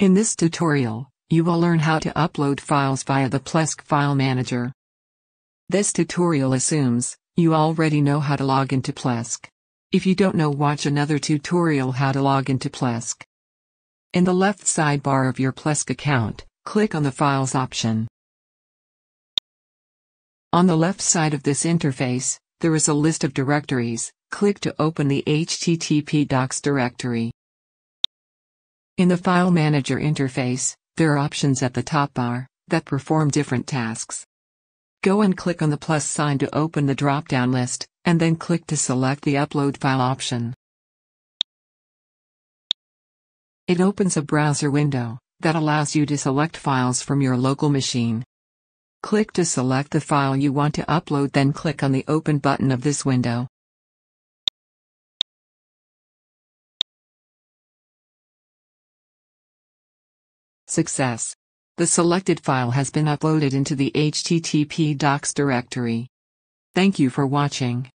In this tutorial, you will learn how to upload files via the Plesk File Manager. This tutorial assumes you already know how to log into Plesk. If you don't know watch another tutorial how to log into Plesk. In the left sidebar of your Plesk account, click on the Files option. On the left side of this interface, there is a list of directories, click to open the HTTP docs directory. In the File Manager interface, there are options at the top bar that perform different tasks. Go and click on the plus sign to open the drop-down list, and then click to select the Upload File option. It opens a browser window that allows you to select files from your local machine. Click to select the file you want to upload then click on the Open button of this window. Success. The selected file has been uploaded into the HTTP docs directory. Thank you for watching.